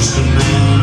chase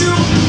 you.